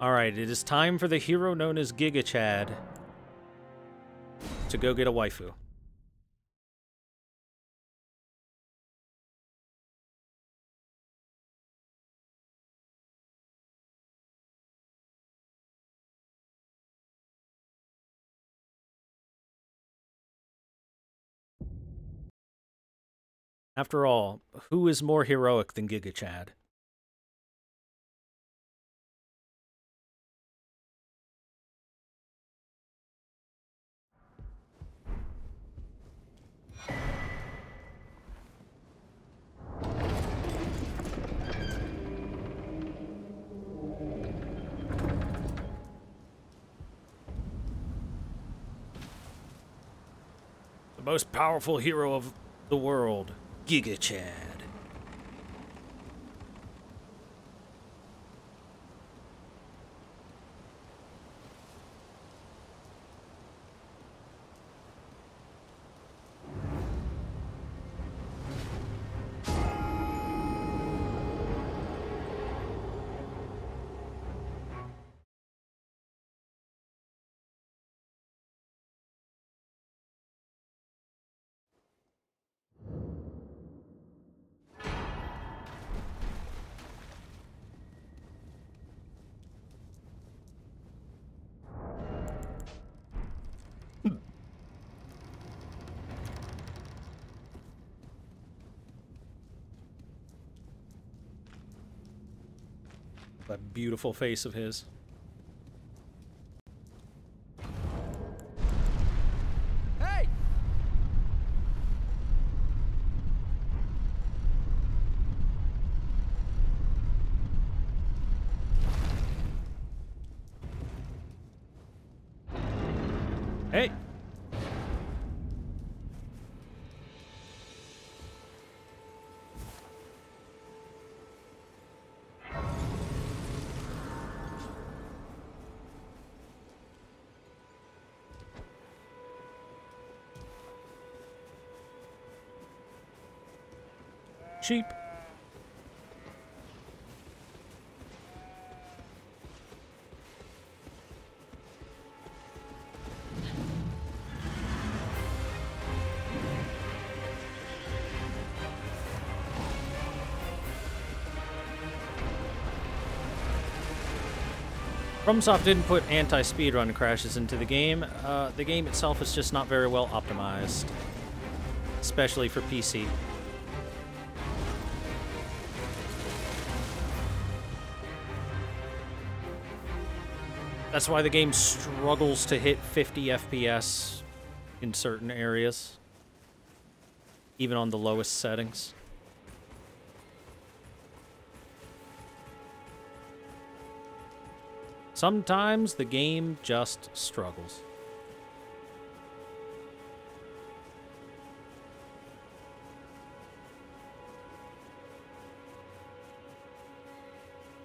Alright, it is time for the hero known as Giga Chad to go get a waifu. After all, who is more heroic than Giga Chad? The most powerful hero of the world, Giga Chad. That beautiful face of his. Sheep. FromSoft didn't put anti-speedrun crashes into the game. Uh, the game itself is just not very well optimized, especially for PC. That's why the game struggles to hit 50 FPS in certain areas, even on the lowest settings. Sometimes the game just struggles.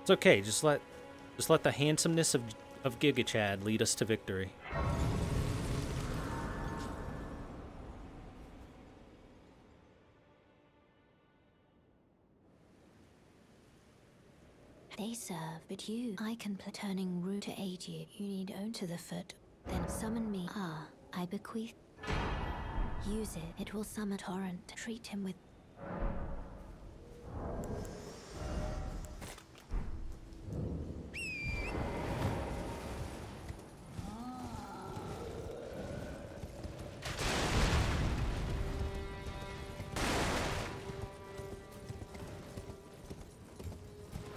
It's okay, just let just let the handsomeness of of Giga Chad lead us to victory. They serve, but you, I can pl- turning root to aid you. You need own to the foot, then summon me. Ah, I bequeath. Use it. It will summon torrent. Treat him with.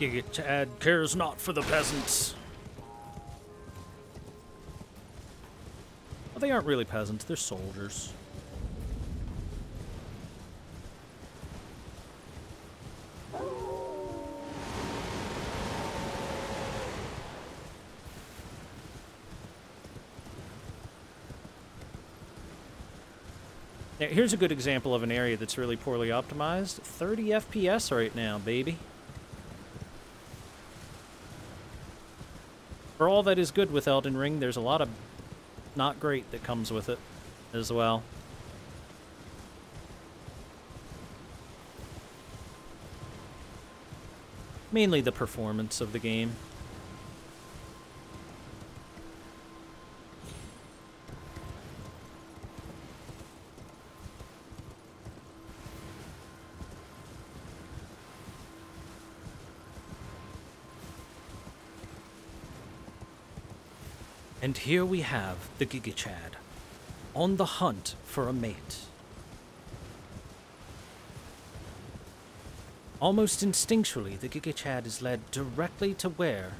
Giga Chad cares not for the peasants. Well, they aren't really peasants, they're soldiers. Here's a good example of an area that's really poorly optimized. 30 FPS right now, baby. For all that is good with Elden Ring, there's a lot of not great that comes with it as well. Mainly the performance of the game. And here we have the Gigachad, on the hunt for a mate. Almost instinctually, the Gigachad is led directly to where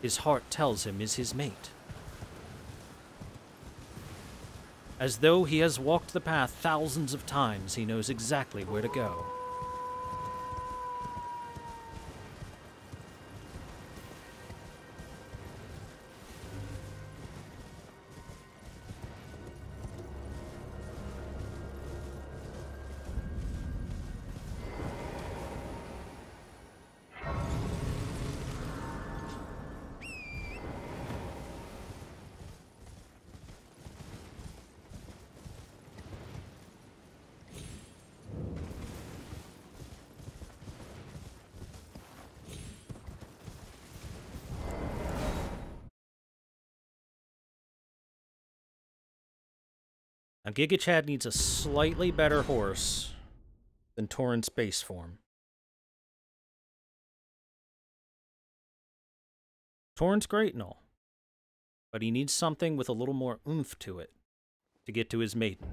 his heart tells him is his mate. As though he has walked the path thousands of times, he knows exactly where to go. Now, Giga Chad needs a slightly better horse than Torrent's base form. Torrent's great and all, but he needs something with a little more oomph to it to get to his maiden.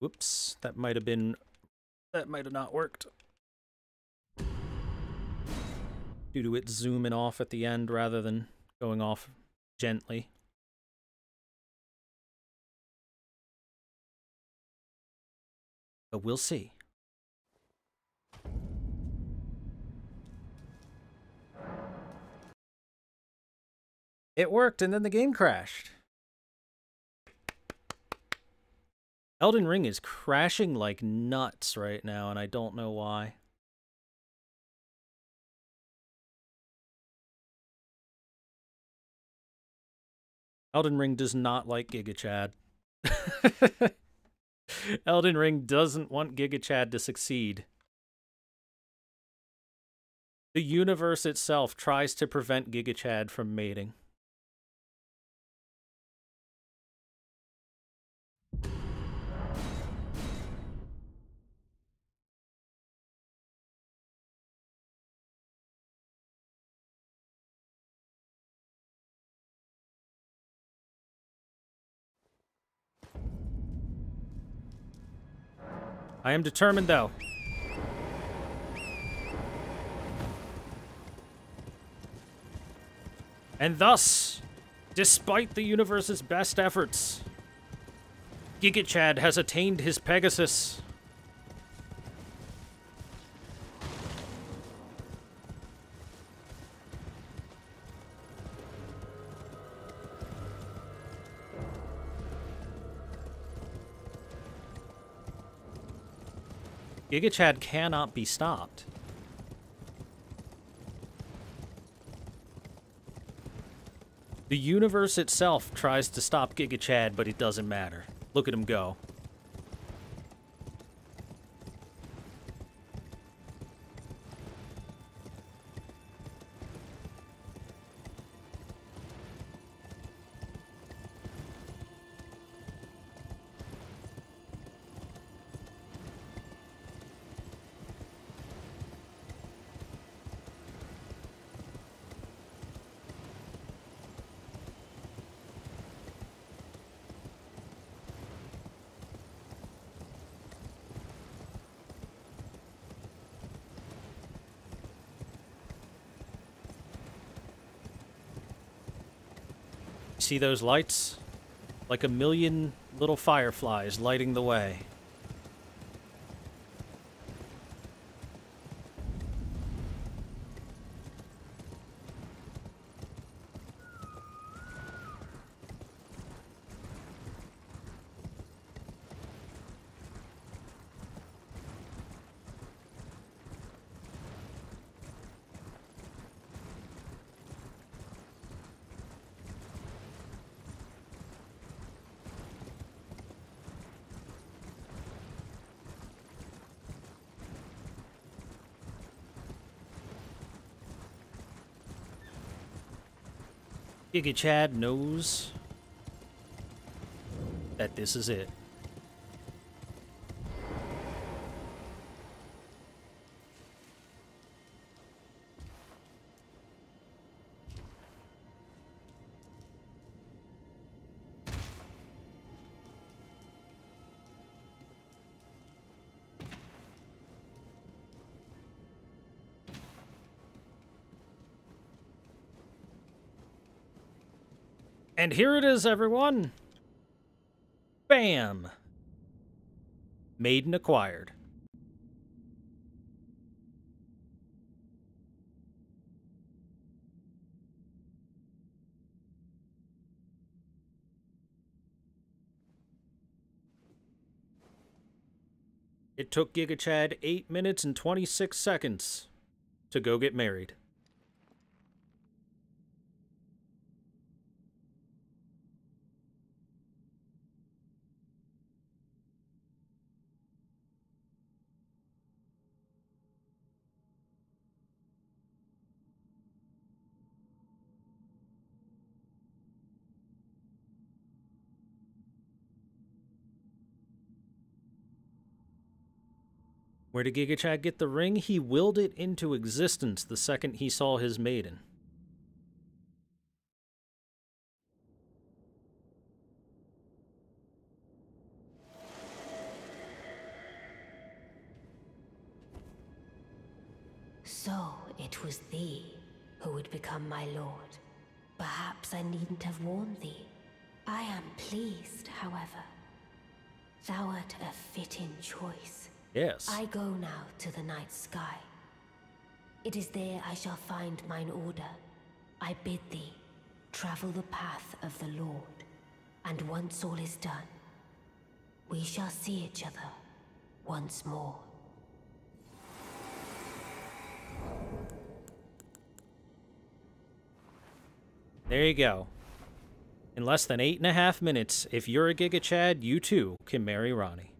Whoops, that might have been... That might have not worked. Due to it zooming off at the end rather than going off gently. But we'll see. It worked, and then the game crashed. Elden Ring is crashing like nuts right now, and I don't know why. Elden Ring does not like Giga Chad. Elden Ring doesn't want Giga Chad to succeed. The universe itself tries to prevent Giga Chad from mating. I am determined, though. And thus, despite the universe's best efforts, Gigachad has attained his Pegasus. Gigachad cannot be stopped. The universe itself tries to stop Gigachad, but it doesn't matter. Look at him go. See those lights? Like a million little fireflies lighting the way. Giga Chad knows that this is it. And here it is, everyone. Bam! Maiden acquired. It took Giga Chad 8 minutes and 26 seconds to go get married. Where did Giga Chad get the ring? He willed it into existence the second he saw his maiden. So it was thee who would become my lord. Perhaps I needn't have warned thee. I am pleased, however. Thou art a fitting choice. Yes. I go now to the night sky. It is there I shall find mine order. I bid thee travel the path of the Lord, and once all is done, we shall see each other once more. There you go. In less than eight and a half minutes, if you're a Giga Chad, you too can marry Ranni.